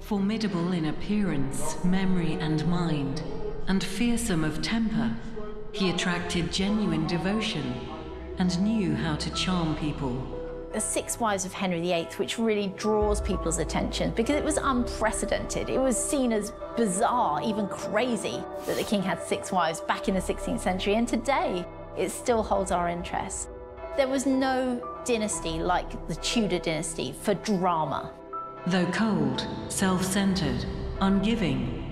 Formidable in appearance, memory, and mind, and fearsome of temper, he attracted genuine devotion and knew how to charm people the Six Wives of Henry VIII, which really draws people's attention because it was unprecedented. It was seen as bizarre, even crazy, that the king had six wives back in the 16th century, and today it still holds our interest. There was no dynasty like the Tudor dynasty for drama. Though cold, self centered, ungiving,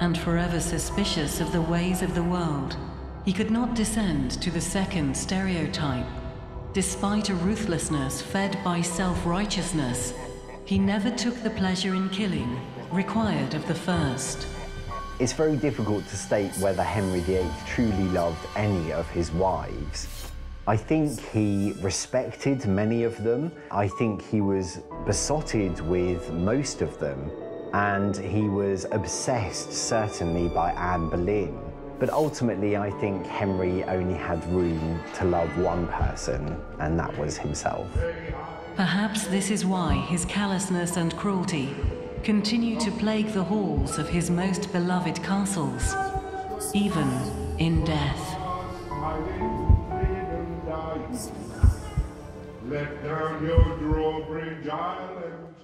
and forever suspicious of the ways of the world, he could not descend to the second stereotype. Despite a ruthlessness fed by self righteousness, he never took the pleasure in killing required of the first. It's very difficult to state whether Henry VIII truly loved any of his wives. I think he respected many of them. I think he was besotted with most of them. And he was obsessed, certainly, by Anne Boleyn. But ultimately, I think Henry only had room to love one person, and that was himself. Perhaps this is why his callousness and cruelty continue to plague the halls of his most beloved castles, even in death. Let down your drawbridge island.